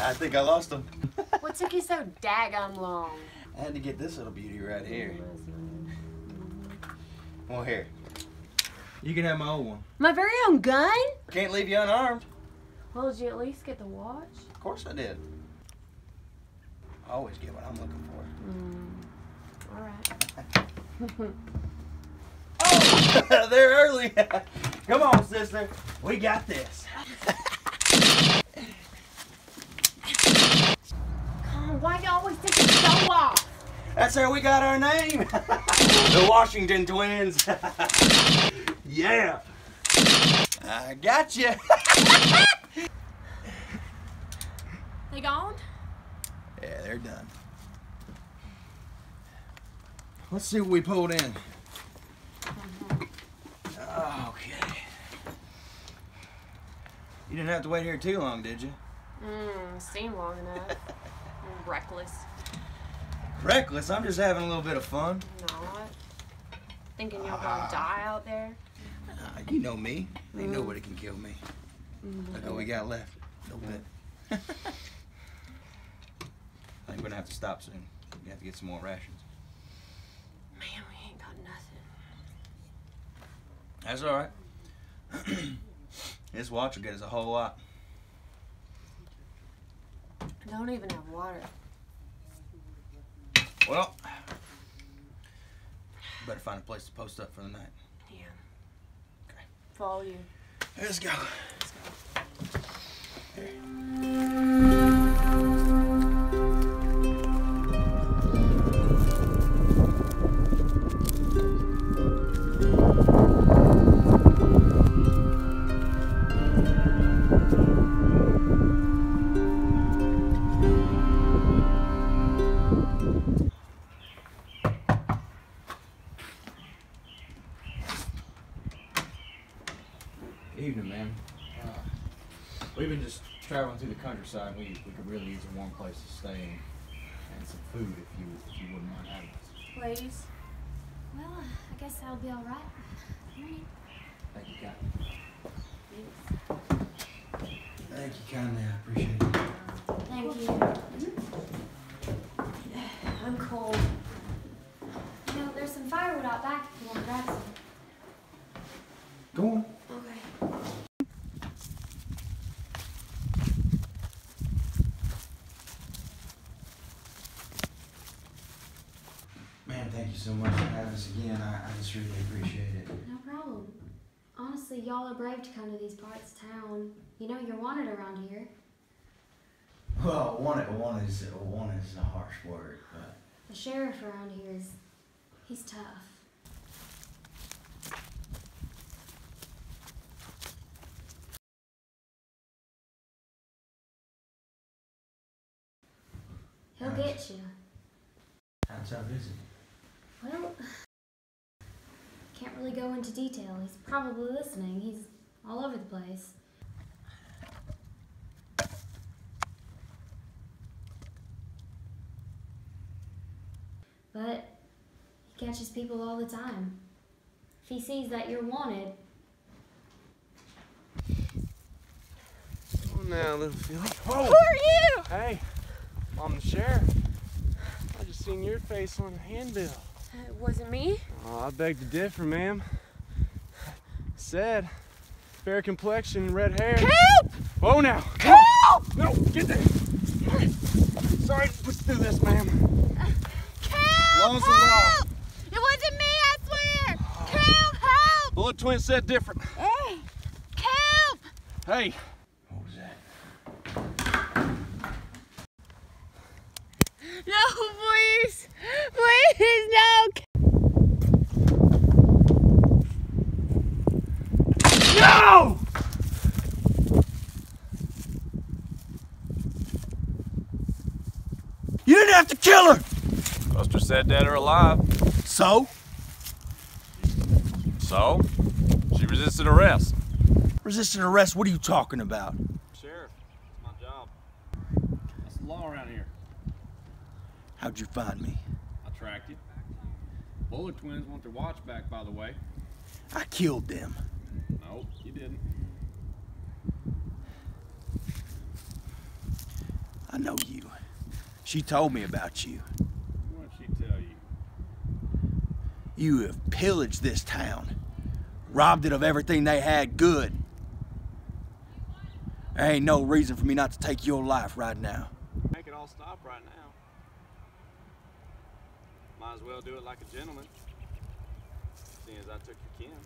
I think I lost him. What took you so daggum long? I had to get this little beauty right here. Well, here. You can have my old one. My very own gun? Can't leave you unarmed. Well, did you at least get the watch? Of course I did. I always get what I'm looking for. Mm. All right. Oh, they're early. Come on, sister. We got this. Why you always take your show off? That's how we got our name. the Washington Twins. yeah. I got you. They gone? Yeah, they're done. Let's see what we pulled in. Mm-hmm. Okay. You didn't have to wait here too long, did you? Mmm, seemed long enough. Reckless. Reckless. I'm just having a little bit of fun. Not. Thinking you're gonna ah. die out there? Uh, you know me. Ain't nobody mm. can kill me. Mm-hmm. Look what we got left. A little bit. I think we're gonna have to stop soon. We have to get some more rations. Man, we ain't got nothing. That's all right. this watch will get us a whole lot. I don't even have water. Well, better find a place to post up for the night. Yeah. Okay. Follow you. Let's go. Evening, we've just traveling through the countryside. We, we could really use a warm place to stay and, and some food if you if you wouldn't mind having us. Please. Well, I guess that'll be all right. Morning. Thank you, Kat. Thank you kindly. I appreciate it. Thank you. Mm-hmm. I'm cold. You know, there's some firewood out back if you want to grab some. Go on. Okay. Man, thank you so much for having us again. I, I just really appreciate it. No problem. Honestly, y'all are brave to come to these parts of town. You know you're wanted around here. Well, one, one is one is a harsh word, but The sheriff around here is, he's tough. He'll get you. how tough is it? Well, can't really go into detail. He's probably listening. He's all over the place. But he catches people all the time. If he sees that you're wanted, Oh, now, little filly. Whoa! Who are you? Hey, I'm the sheriff. I just seen your face on the handbill. It wasn't me. Oh, I beg to differ, ma'am. Said, fair complexion and red hair. Help! Whoa now! Help! No, get there! Sorry to push through this, ma'am. Help! Laws of law. Help! It wasn't me, I swear! Help! Help! Bullet twin said different. Hey! Help! Hey, What was that? No, please! Please, no! no! You didn't have to kill her. Buster said dead or alive. So? So? She resisted arrest. Resisted arrest? What are you talking about? Sheriff, it's my job. That's the law around here. How'd you find me? I tracked you. Bullet twins want their watch back, by the way. I killed them. No, you didn't. I know you. She told me about you. What'd she tell you? You have pillaged this town, robbed it of everything they had good. There ain't no reason for me not to take your life right now. Make it all stop right now. Might as well do it like a gentleman. Seeing as I took your kin.